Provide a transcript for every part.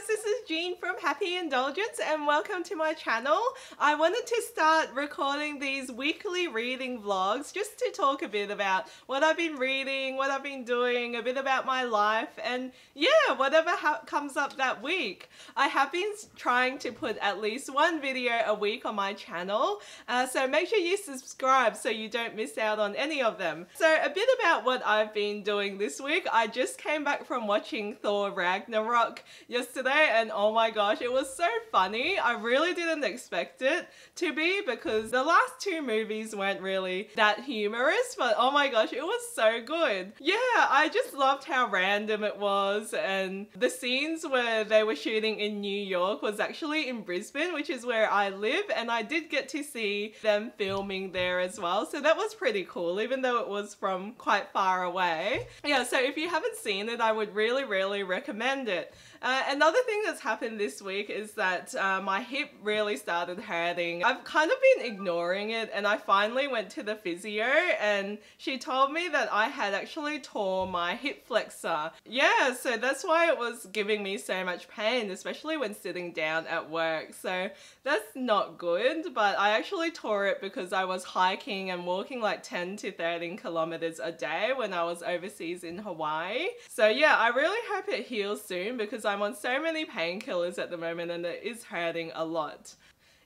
guys, this is Jean from Happy Indulgence and welcome to my channel. I wanted to start recording these weekly reading vlogs just to talk a bit about what I've been reading, what I've been doing, a bit about my life and yeah, whatever comes up that week. I have been trying to put at least one video a week on my channel, uh, so make sure you subscribe so you don't miss out on any of them. So a bit about what I've been doing this week. I just came back from watching Thor Ragnarok yesterday and oh my gosh, it was so funny. I really didn't expect it to be because the last two movies weren't really that humorous, but oh my gosh, it was so good. Yeah, I just loved how random it was and the scenes where they were shooting in New York was actually in Brisbane, which is where I live, and I did get to see them filming there as well, so that was pretty cool, even though it was from quite far away. Yeah, so if you haven't seen it, I would really, really recommend it. Uh, another thing that's happened this week is that uh, my hip really started hurting. I've kind of been ignoring it and I finally went to the physio and she told me that I had actually tore my hip flexor. Yeah, so that's why it was giving me so much pain, especially when sitting down at work. So that's not good, but I actually tore it because I was hiking and walking like 10 to 13 kilometers a day when I was overseas in Hawaii. So yeah, I really hope it heals soon because I'm on so many painkillers at the moment and it is hurting a lot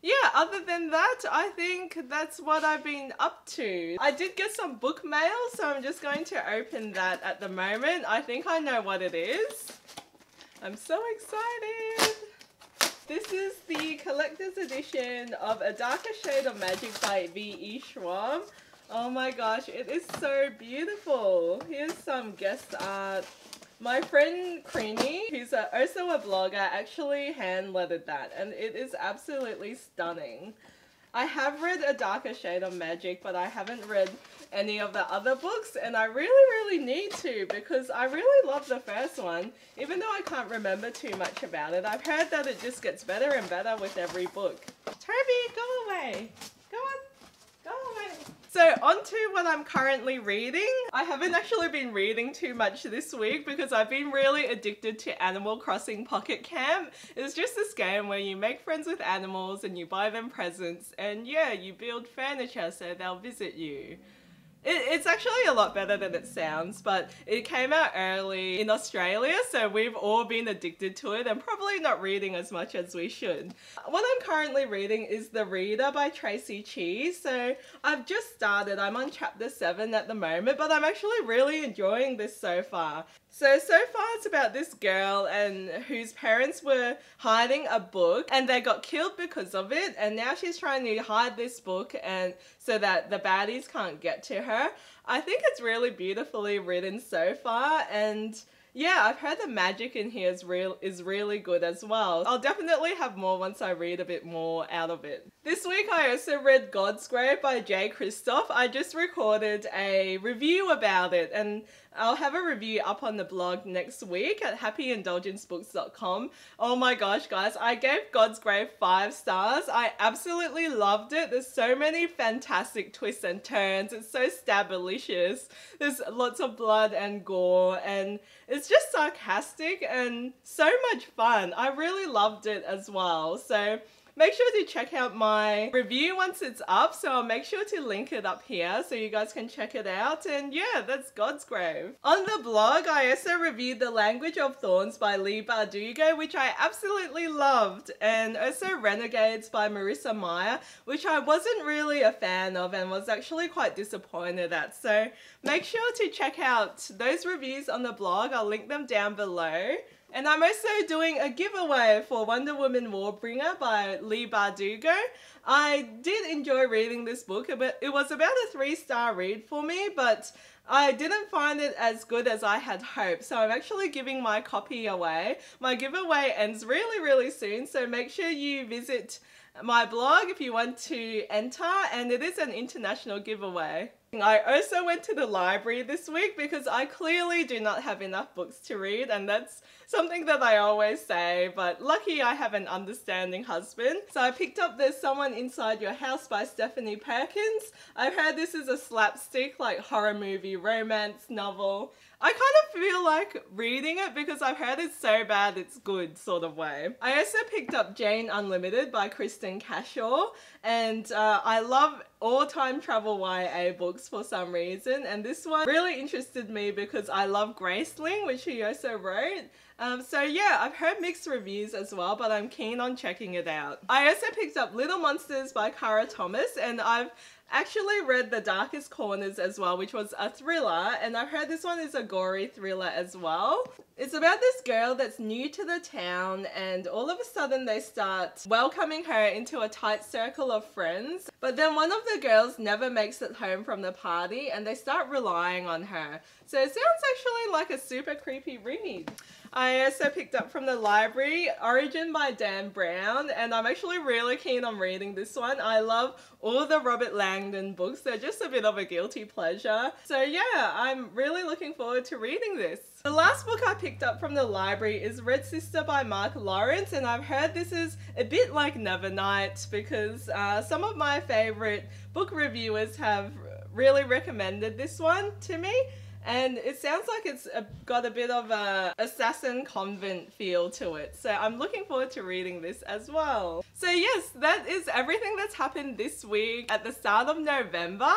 yeah, other than that, I think that's what I've been up to. I did get some book mail, so I'm just going to open that at the moment. I think I know what it is. I'm so excited. This is the collector's edition of A Darker Shade of Magic by V.E. Schwab. Oh my gosh, it is so beautiful. Here's some guest art my friend Creamy, who's a, also a blogger, actually hand lettered that and it is absolutely stunning. I have read A Darker Shade of Magic, but I haven't read any of the other books, and I really, really need to because I really love the first one, even though I can't remember too much about it. I've heard that it just gets better and better with every book. Toby, go away! Go on, go away! So on to what I'm currently reading. I haven't actually been reading too much this week because I've been really addicted to Animal Crossing Pocket Camp. It's just this game where you make friends with animals and you buy them presents and yeah, you build furniture so they'll visit you. It, it's actually a lot better than it sounds, but it came out early in Australia, so we've all been addicted to it and probably not reading as much as we should. What I'm currently reading is The Reader by Traci Chee, so I've just started. I'm on chapter 7 at the moment, but I'm actually really enjoying this so far. So, so far it's about this girl and whose parents were hiding a book and they got killed because of it and now she's trying to hide this book and so that the baddies can't get to her. I think it's really beautifully written so far and yeah, I've heard the magic in here is real is really good as well. I'll definitely have more once I read a bit more out of it. This week I also read Godsgrave by Jay Kristoff. I just recorded a review about it and I'll have a review up on the blog next week at happyindulgencebooks.com. Oh my gosh, guys, I gave Godsgrave five stars. I absolutely loved it. There's so many fantastic twists and turns. It's so stabalicious. There's lots of blood and gore, and it's just sarcastic and so much fun. I really loved it as well. So, Make sure to check out my review once it's up, so I'll make sure to link it up here so you guys can check it out. And yeah, that's Godsgrave. On the blog, I also reviewed The Language of Thorns by Leigh Bardugo, which I absolutely loved, and also Renegades by Marissa Meyer, which I wasn't really a fan of and was actually quite disappointed at. So make sure to check out those reviews on the blog. I'll link them down below. And I'm also doing a giveaway for Wonder Woman Warbringer by Leigh Bardugo. I did enjoy reading this book, but it was about a three star read for me, but I didn't find it as good as I had hoped. So I'm actually giving my copy away. My giveaway ends really, really soon, so make sure you visit my blog if you want to enter, and it is an international giveaway. I also went to the library this week because I clearly do not have enough books to read and that's something that I always say but lucky I have an understanding husband. So I picked up There's Someone Inside Your House by Stephanie Perkins. I've heard this is a slapstick like horror movie romance novel. I kind of feel like reading it because I've heard it's so bad it's good sort of way. I also picked up Jane Unlimited by Kristin Cashore and uh, I love all time travel YA books for some reason and this one really interested me because I love Graceling which he also wrote um, so yeah, I've heard mixed reviews as well, but I'm keen on checking it out. I also picked up Little Monsters by Kara Thomas, and I've actually read The Darkest Corners as well, which was a thriller, and I've heard this one is a gory thriller as well. It's about this girl that's new to the town, and all of a sudden they start welcoming her into a tight circle of friends. But then one of the girls never makes it home from the party, and they start relying on her. So it sounds actually like a super creepy read. I also picked up from the library Origin by Dan Brown and I'm actually really keen on reading this one. I love all the Robert Langdon books. They're just a bit of a guilty pleasure. So yeah, I'm really looking forward to reading this. The last book I picked up from the library is Red Sister by Mark Lawrence and I've heard this is a bit like Nevernight because uh, some of my favourite book reviewers have really recommended this one to me and it sounds like it's a, got a bit of a assassin convent feel to it. So I'm looking forward to reading this as well. So yes, that is everything that's happened this week at the start of November.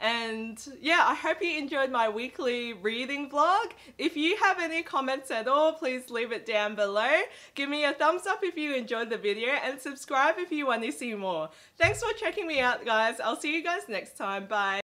And yeah, I hope you enjoyed my weekly reading vlog. If you have any comments at all, please leave it down below. Give me a thumbs up if you enjoyed the video and subscribe if you want to see more. Thanks for checking me out guys. I'll see you guys next time. Bye.